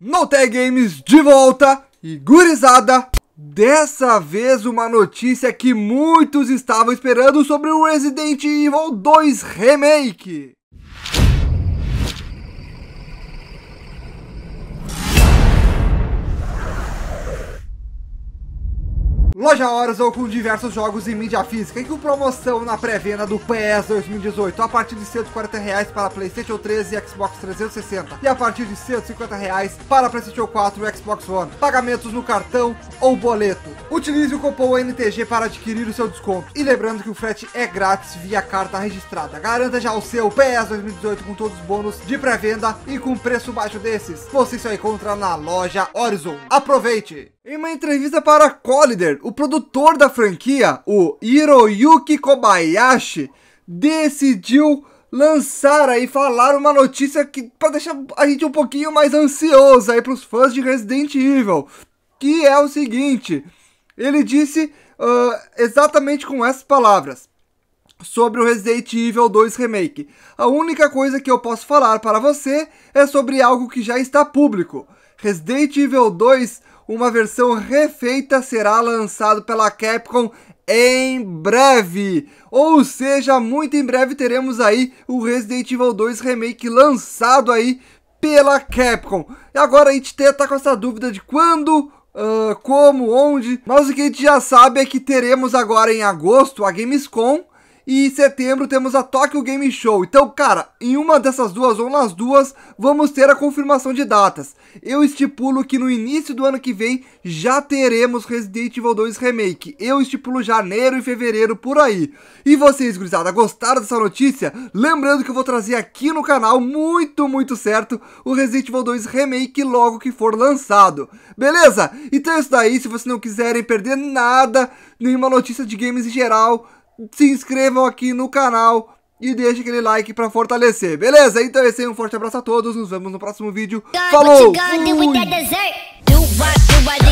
No Tag Games de volta e gurizada, dessa vez uma notícia que muitos estavam esperando sobre o Resident Evil 2 Remake. Loja Horizon com diversos jogos em mídia física e com promoção na pré-venda do PS 2018 a partir de 140 reais para Playstation 3 e Xbox 360 e a partir de 150 reais para Playstation 4 e Xbox One. Pagamentos no cartão ou boleto. Utilize o cupom NTG para adquirir o seu desconto. E lembrando que o frete é grátis via carta registrada. Garanta já o seu PS 2018 com todos os bônus de pré-venda e com preço baixo desses. Você só encontra na loja Horizon. Aproveite! Em uma entrevista para Collider, o produtor da franquia, o Hiroyuki Kobayashi, decidiu lançar aí, falar uma notícia que para deixar a gente um pouquinho mais ansioso aí para os fãs de Resident Evil, que é o seguinte, ele disse uh, exatamente com essas palavras sobre o Resident Evil 2 Remake. A única coisa que eu posso falar para você é sobre algo que já está público. Resident Evil 2 uma versão refeita será lançado pela Capcom em breve. Ou seja, muito em breve teremos aí o Resident Evil 2 Remake lançado aí pela Capcom. E agora a gente tá com essa dúvida de quando, uh, como, onde. Mas o que a gente já sabe é que teremos agora em agosto a Gamescom e em setembro temos a Tokyo Game Show. Então, cara, em uma dessas duas ou nas duas, vamos ter a confirmação de datas. Eu estipulo que no início do ano que vem já teremos Resident Evil 2 Remake. Eu estipulo janeiro e fevereiro por aí. E vocês, gurizada, gostaram dessa notícia? Lembrando que eu vou trazer aqui no canal, muito, muito certo, o Resident Evil 2 Remake logo que for lançado. Beleza? Então é isso daí, se vocês não quiserem perder nada, nenhuma notícia de games em geral se inscrevam aqui no canal e deixem aquele like para fortalecer, beleza? Então esse é um forte abraço a todos, nos vemos no próximo vídeo. Falou! Fui!